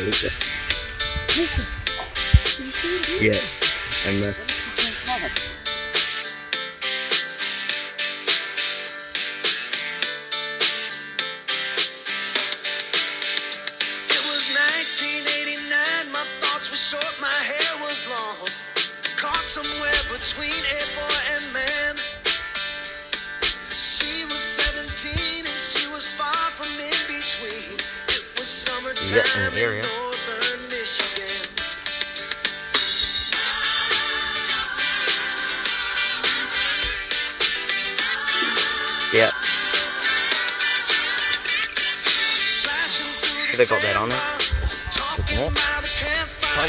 Yeah, and this. It was 1989, my thoughts were short, my hair was long. Caught somewhere between a in the area. in northern Michigan. Yeah, Splashing They got that on there. sandbar, Talking more. by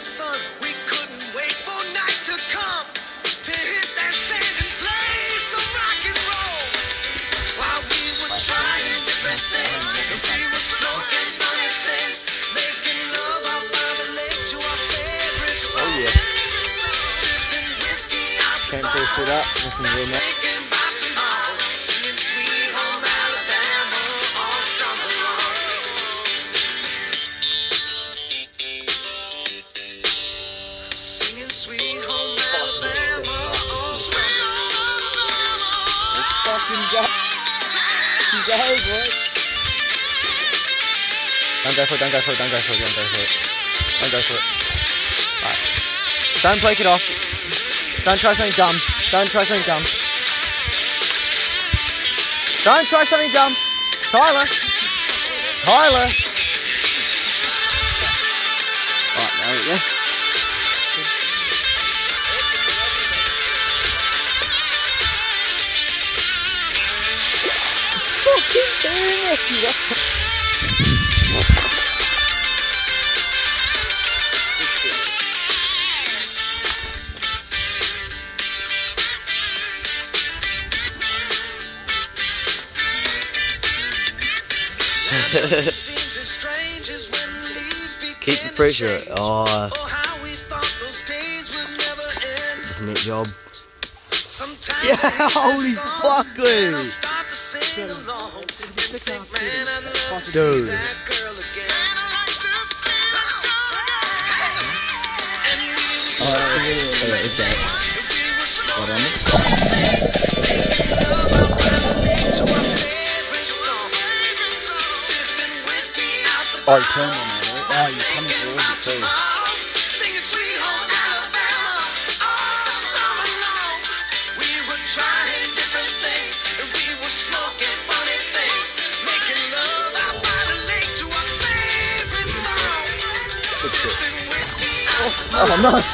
sun. We couldn't wait for night to come to hit that sand and play some rock and roll. While we were trying different things, we were smoking funny things, making love out by the lake to our favorite song. Oh, yeah. Sipping whiskey out the Can't sit bottle. up. Looking real Fucking boy. Don't go for it, don't go for it, don't go for it, don't go for it. Don't go for it. Alright. Don't break it off. Don't try something dumb. Don't try something dumb. Don't try something dumb. Tyler. Tyler. Alright, there we go. Fucking damn it, you. That's Seems as strange as when leaves Keep the pressure. Oh, how we thought those days would never end. isn't it job? Sometimes Yeah, I hear that holy song fuck, and I dude. start to sing along and think, man, I'd love to Dude. see that girl again. And we were Oh, Home Alabama.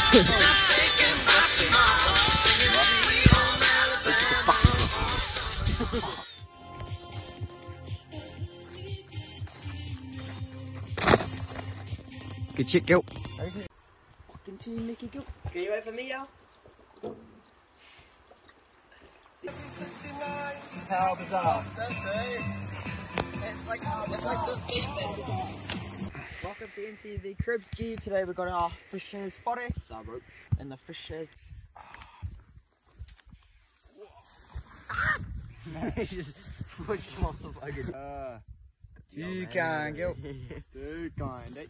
Good shit, go. Fucking team, Mickey, go. Can you wait for me, y'all? How bizarre. It's like, it's like this game Welcome to MTV Cribs G. Today we've got our fishers fodder. And the fishers. just pushed him off the fucking. You can go. Du kan det.